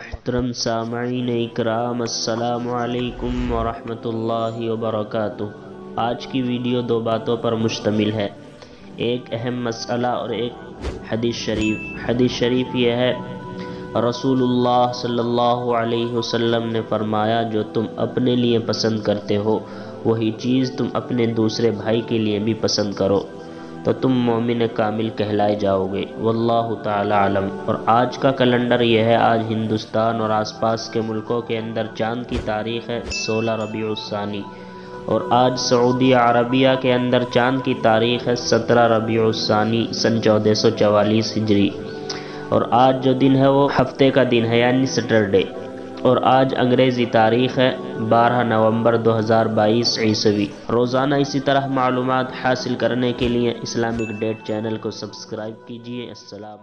मोहतरम सामीन इकराम असलकम वरहमतुल्लाहि वबरकातुह आज की वीडियो दो बातों पर मुश्तमिल है एक अहम मसला और एक हदीस शरीफ हदीस शरीफ यह है अलैहि वसल्लम ने फरमाया जो तुम अपने लिए पसंद करते हो वही चीज़ तुम अपने दूसरे भाई के लिए भी पसंद करो तो तुम मोमिन कामिल कहलाए जाओगे। वल्लाह ताला आलम। और आज का कैलेंडर यह है, आज हिंदुस्तान और आसपास के मुल्कों के अंदर चाँद की तारीख है सोलह रबीसानी और आज सऊदी अरबिया के अंदर चाँद की तारीख है सत्रह रबीसानी सन चौदह सौ चवालीस हिजरी। और आज जो दिन है वो हफ़्ते का दिन है, यानी सैटरडे। और आज अंग्रेज़ी तारीख़ है 12 नवंबर 2022 ईस्वी। रोज़ाना इसी तरह मालूम हासिल करने के लिए इस्लामिक डेट चैनल को सब्सक्राइब कीजिए। अस्सलाम